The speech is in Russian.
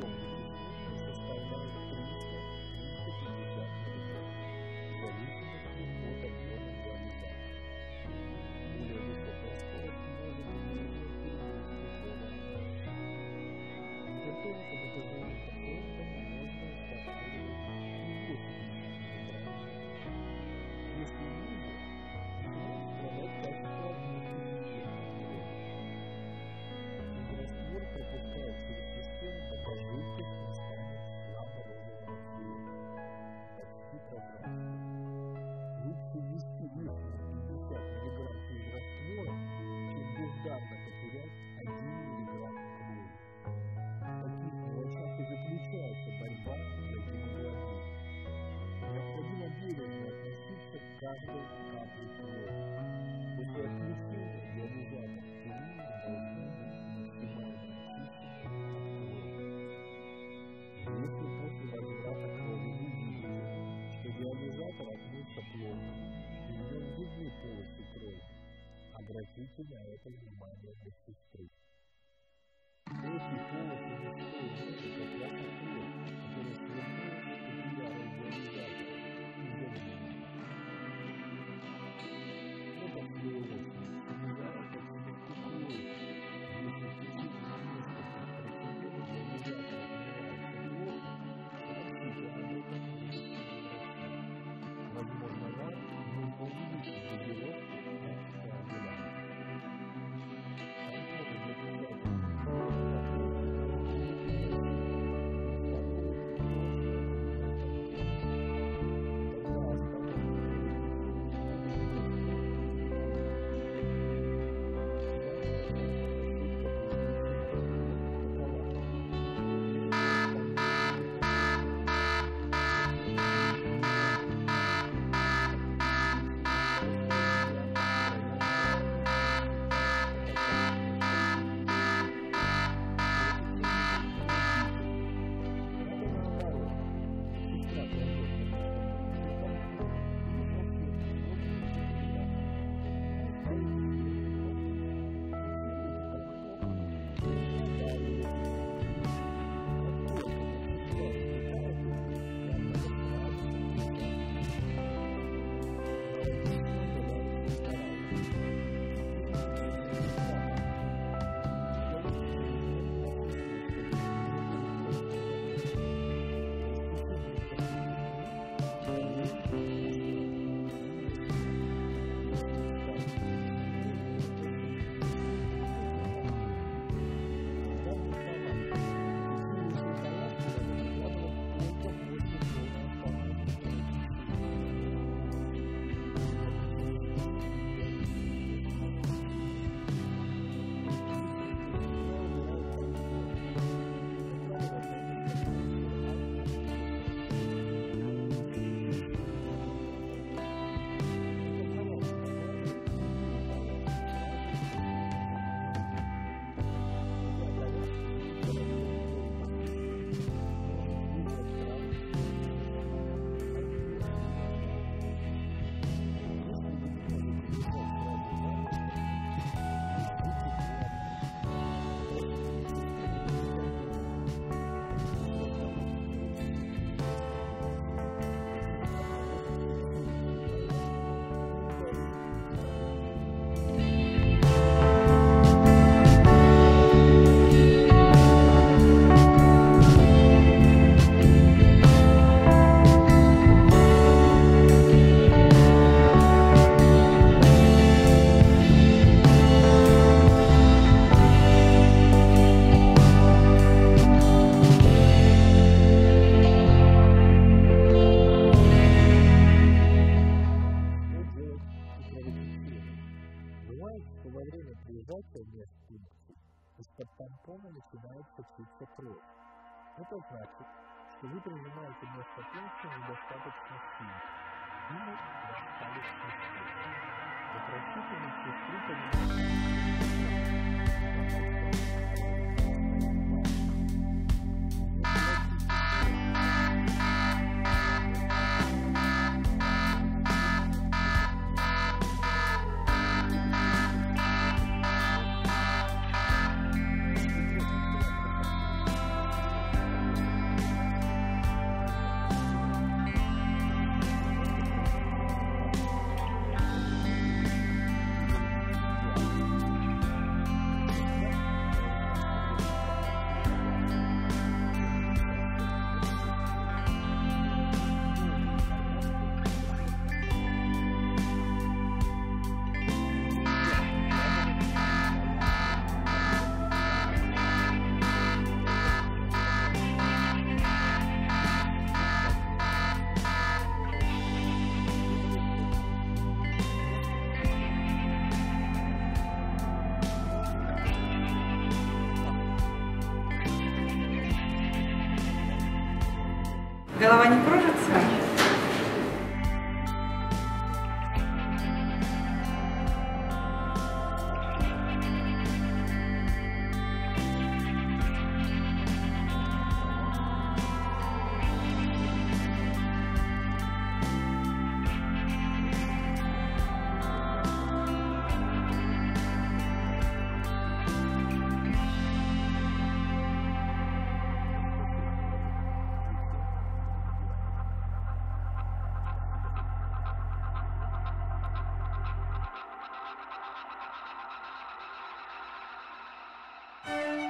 永不。теряет внимание для сестры. Третий повод Это значит, что вы прижимаете место пункта недостаточно сильно. Или достаточно сильно. Попросите медсестру понимать, Голова не кружится? Bye.